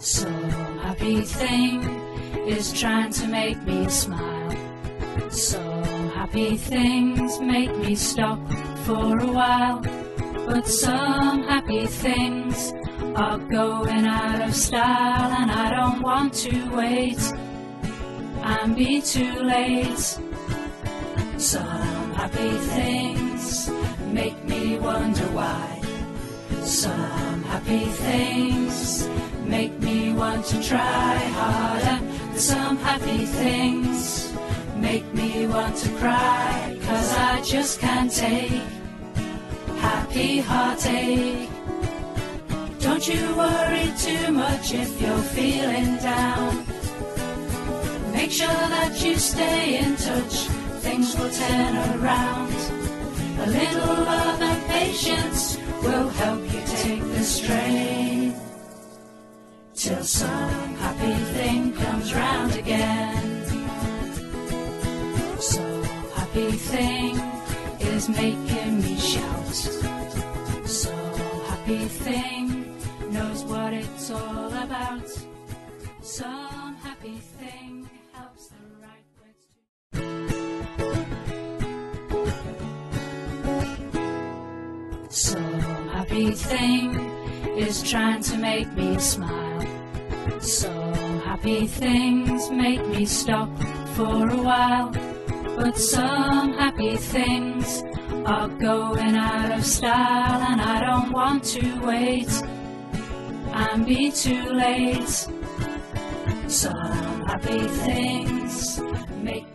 Some happy thing is trying to make me smile. Some happy things make me stop for a while. But some happy things are going out of style, and I don't want to wait and be too late. Some happy things happy things make me want to try harder. Some happy things make me want to cry, cause I just can't take happy heartache. Don't you worry too much if you're feeling down. Make sure that you stay in touch, things will turn around. A little love and patience will help you take the strain. Till some happy thing comes round again. Some happy thing is making me shout. Some happy thing knows what it's all about. Some happy thing helps Thing is trying to make me smile. Some happy things make me stop for a while. But some happy things are going out of style, and I don't want to wait and be too late. Some happy things make